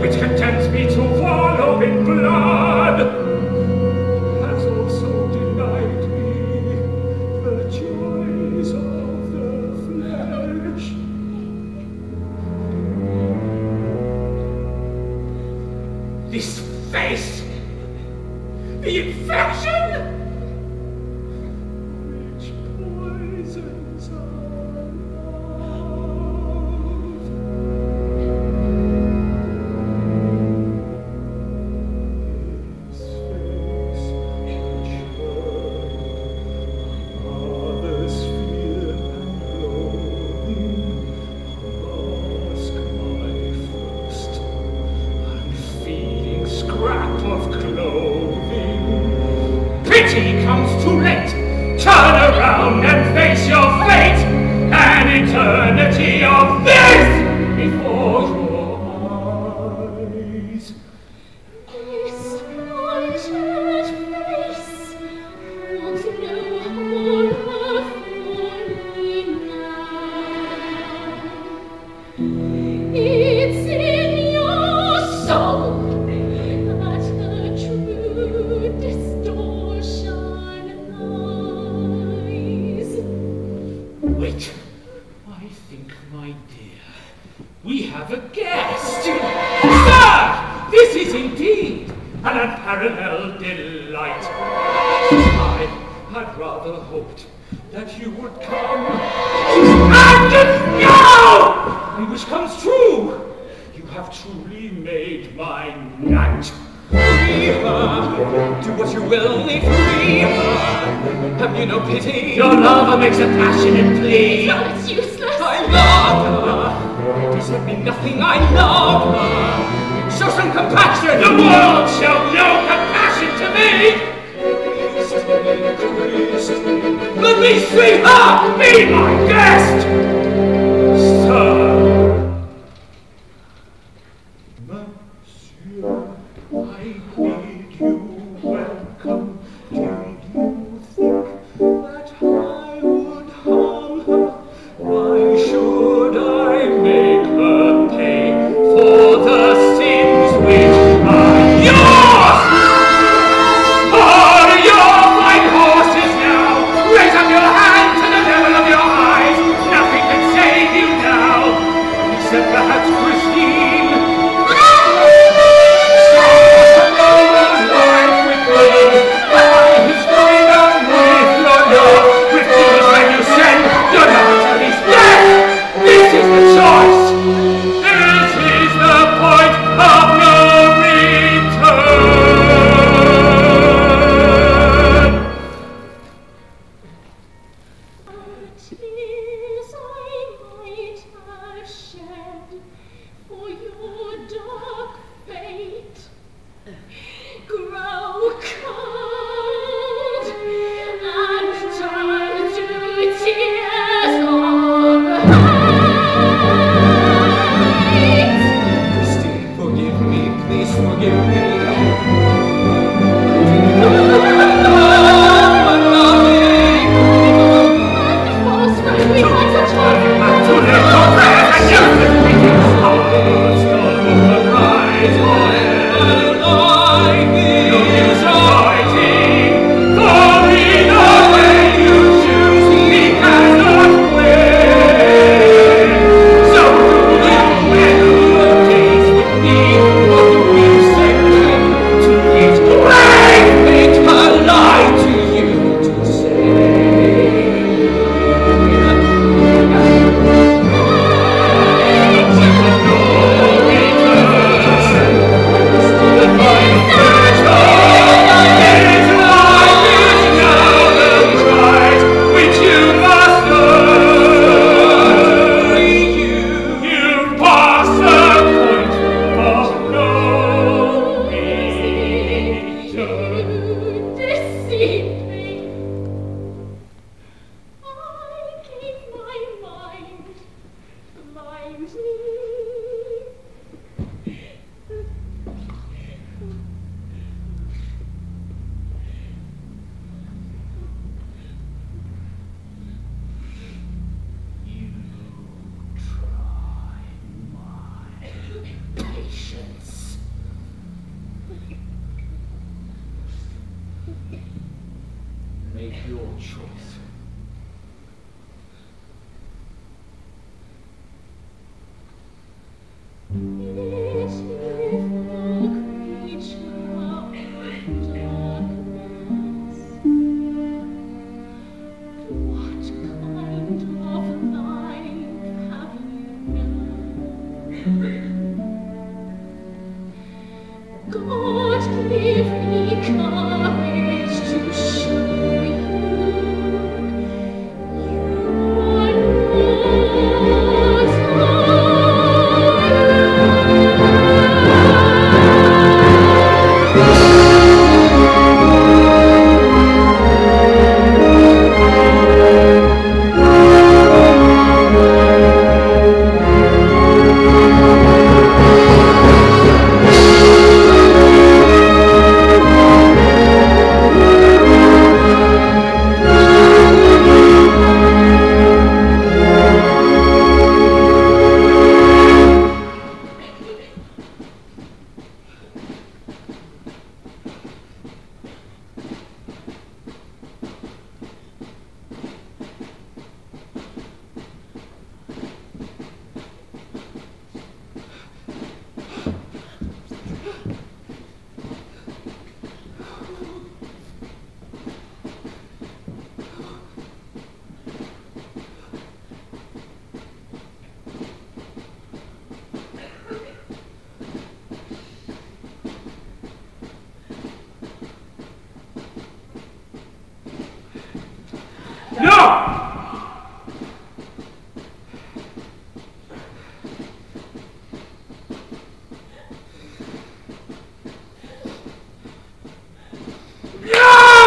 which contents me to wallow in blood. comes too late. Turn around and face Sir, this is indeed an unparalleled delight. I had rather hoped that you would come. And now my wish comes true. You have truly made my night. Free her, do what you will, free her. Have you no pity? Your lover makes a passionate plea. It's useless. I love her give me nothing I love. Show some compassion. The world shall know compassion to me. Let me see her! Be my guest! Sir!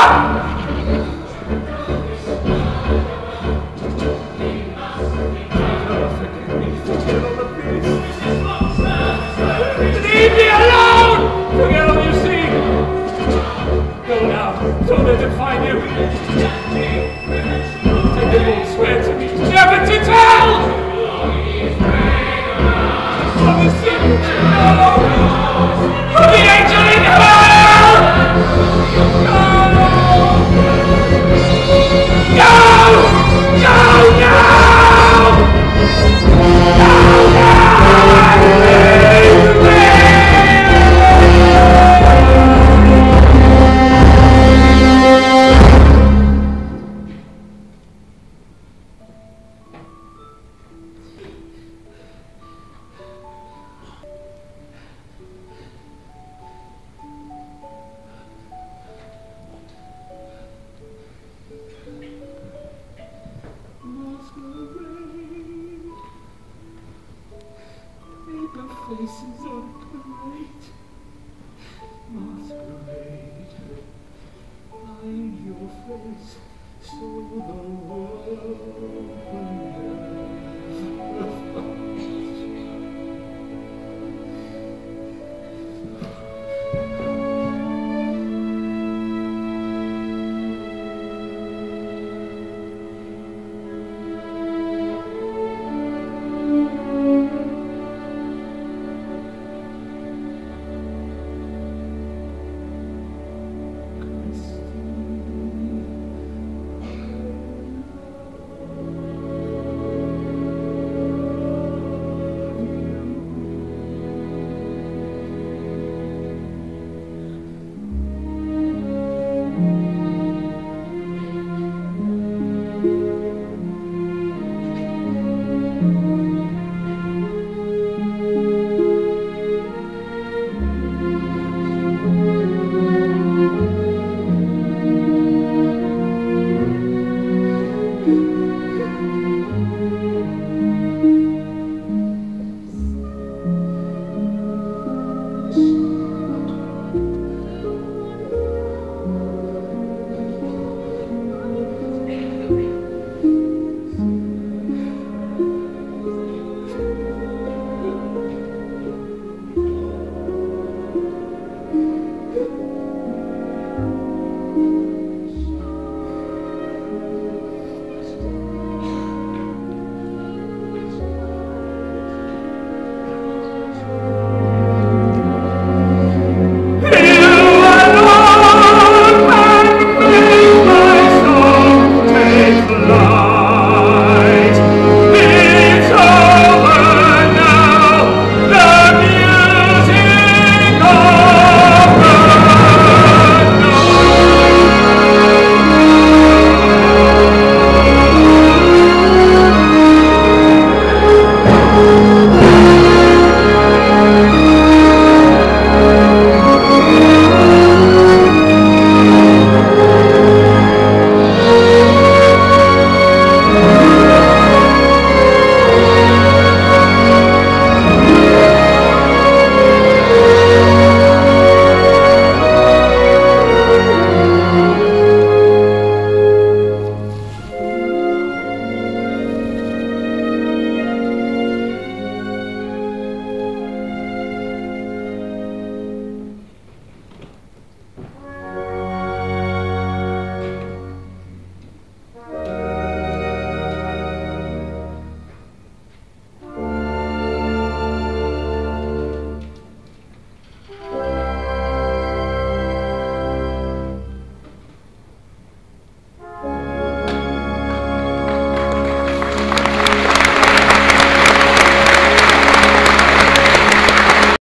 up! places are great. Masquerade, find your face so the world will know.